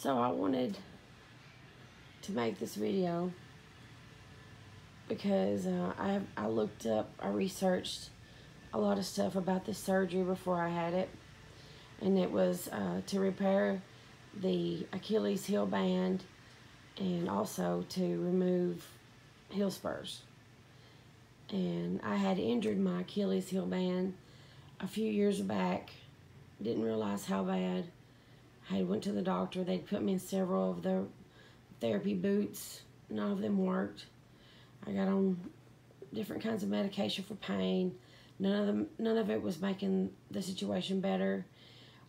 So I wanted to make this video because uh, I I looked up, I researched a lot of stuff about this surgery before I had it, and it was uh, to repair the Achilles heel band and also to remove heel spurs. And I had injured my Achilles heel band a few years back. Didn't realize how bad. I went to the doctor. They'd put me in several of the therapy boots. None of them worked. I got on different kinds of medication for pain. None of them, none of it was making the situation better.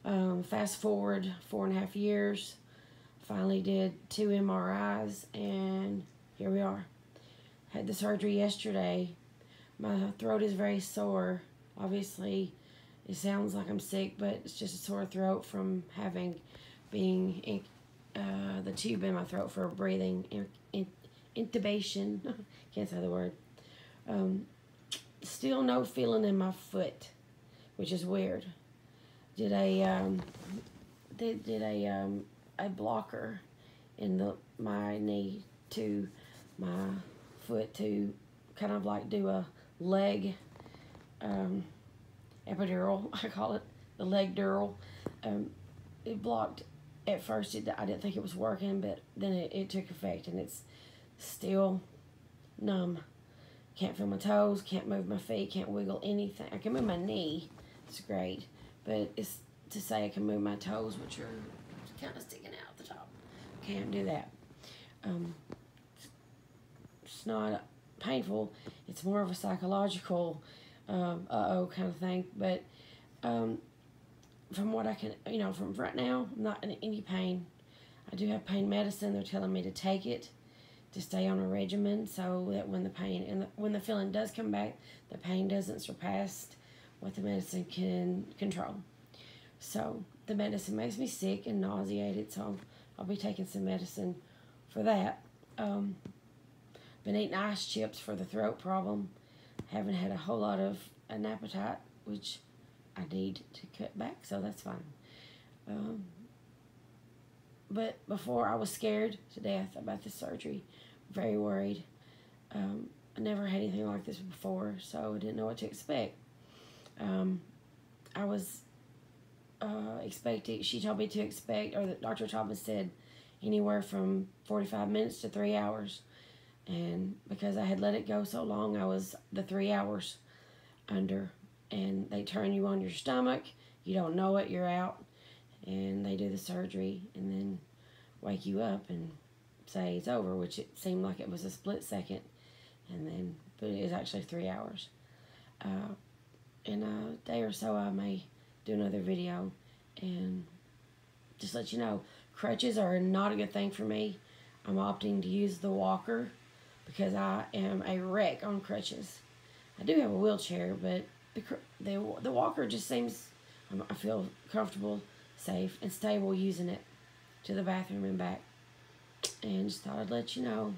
Um, fast forward four and a half years, finally did two MRIs, and here we are. Had the surgery yesterday. My throat is very sore. Obviously, it sounds like I'm sick, but it's just a sore throat from having being in, uh, the tube in my throat for breathing in, in, intubation. Can't say the word. Um, still no feeling in my foot, which is weird. Did a um, did, did a um, a blocker in the my knee to my foot to kind of like do a leg um, epidural, I call it, the leg dural. Um, it blocked at first. It, I didn't think it was working, but then it, it took effect and it's still numb. Can't feel my toes, can't move my feet, can't wiggle anything. I can move my knee, it's great, but it's to say I can move my toes, which are kind of sticking out the top. Can't do that. Um, it's not painful. It's more of a psychological um, uh-oh kind of thing. But um, from what I can, you know, from right now, I'm not in any pain. I do have pain medicine. They're telling me to take it to stay on a regimen so that when the pain and the, when the feeling does come back, the pain doesn't surpass what the medicine can control. So the medicine makes me sick and nauseated, so I'll be taking some medicine for that. Um, been eating ice chips for the throat problem. Haven't had a whole lot of an appetite, which I need to cut back, so that's fine. Um, but before I was scared to death about this surgery, very worried. Um, I never had anything like this before, so I didn't know what to expect. Um, I was uh, expecting, she told me to expect, or the, Dr. Thomas said anywhere from 45 minutes to three hours. And because I had let it go so long, I was the three hours under. And they turn you on your stomach. You don't know it, you're out. And they do the surgery and then wake you up and say it's over, which it seemed like it was a split second. And then, but it was actually three hours. Uh, in a day or so, I may do another video and just let you know crutches are not a good thing for me. I'm opting to use the walker because I am a wreck on crutches. I do have a wheelchair, but the the, the walker just seems I feel comfortable, safe, and stable using it to the bathroom and back. And just thought I'd let you know.